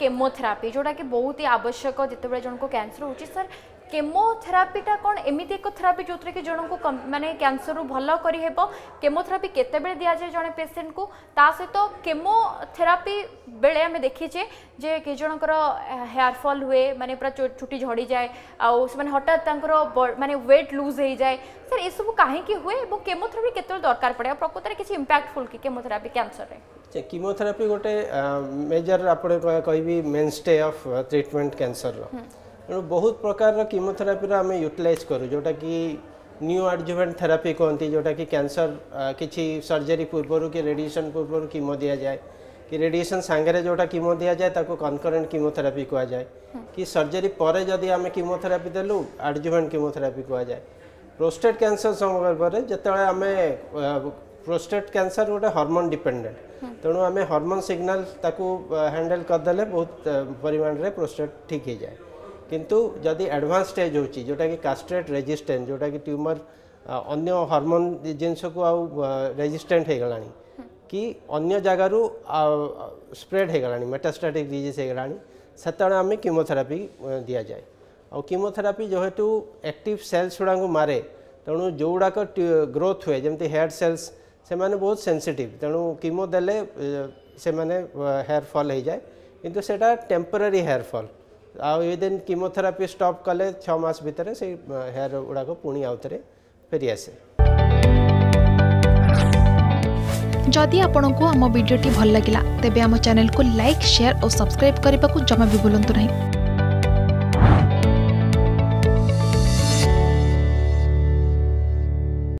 chemotherapy जोटा कि बहुत ही आवश्यक जिते बड़े जन को कैंसर हो सर केमोथेरापीटा कौन एमती एक थेरापी जो थे कि जन को मानते क्यासर रू भल करहब केमोथेरापी के दि जाए जो पेसेंट को ता सहित तो केमोथेरापी बेले आम देखीचे जे कई जनकर हेयरफल हुए मानने पूरा चुट्टी झड़ी जाए आने हटात मानते व्वेट लुज हो जाए सर यह सब कहीं हुए और केमोथेरापी के दरकार पड़े प्रकृत में किसी इंपैक्टफुल कि केमोथेरापी क्यासर में किमोथेरापी गोटे मेजर आप कह मेन स्टे अफ ट्रिटमेंट क्यासर रहा तेणु बहुत प्रकार किमोथेरापी आम यूटिलइज करूँ जोटा कि न्यू आडजुमेंट थेरापी कहते जोटा कि क्यासर किसी सर्जरी पूर्व कि रेडिएसन पूर्व किमो दि जाए कि रेडिएसन सांगे जोटा किमो दि जाए कनकरेन्ट किमोथेरापी कह जाए कि सर्जरी पर किमोथेरापी देलु आडजुभेन्ट किमोथेरापी कह जाए प्रोस्टेट क्यासर समय जो आम प्रोस्टेट क्यासर गोटे हरमोन डिपेडेट तेणु आम हरमोन सिग्नाल हाण्डेल करदे बहुत परिमाण में प्रोस्टेट ठीक हो जाए কিন্তু যদি আডভান্স স্টেজ হচ্ছে যেটাকি কাস্ট্রেট রেজিষ্টেন্ট যেটাকি টিউমর অন্য হরমোন জিনিসকু আউ রেজিষ্টেন্ট হয়ে গলানি কি অন্য জায়গারু স্প্রেড হয়ে গলানি মেটাস্টাটিক ডিজিজ হয়ে গলানি সেতবে আমি কিমোথেরাপি দিয়া যায় ଆଉ କିମୋଥେରାପି ଯେହେତୁ ଆକ୍ଟିଭ୍ ସେଲ୍ସ ଗୁଡ଼ାଙ୍କୁ ମାରେ ତେଣୁ ଯେଉଁଗୁଡ଼ାକ ଗ୍ରୋଥ୍ ହୁଏ ଯେମିତି ହେୟାର୍ ସେଲ୍ସ ସେମାନେ ବହୁତ ସେନ୍ସିଟିଭ୍ ତେଣୁ କିମୋ ଦେଲେ ସେମାନେ ହେୟାର୍ ଫଲ୍ ହେଇଯାଏ କିନ୍ତୁ ସେଇଟା ଟେମ୍ପରାରୀ ହେୟାର୍ ଫଲ୍ ଆଉ ୱିଦିନ୍ କିମୋଥେରାପି ଷ୍ଟପ୍ କଲେ ଛଅ ମାସ ଭିତରେ ସେଇ ହେୟାର ଗୁଡ଼ାକ ପୁଣି ଆଉଥରେ ଫେରିଆସେ ଯଦି ଆପଣଙ୍କୁ ଆମ ଭିଡ଼ିଓଟି ଭଲ ଲାଗିଲା ତେବେ ଆମ ଚ୍ୟାନେଲକୁ ଲାଇକ୍ ସେୟାର ଓ ସବସ୍କ୍ରାଇବ୍ କରିବାକୁ ଜମା ବି ଭୁଲନ୍ତୁ ନାହିଁ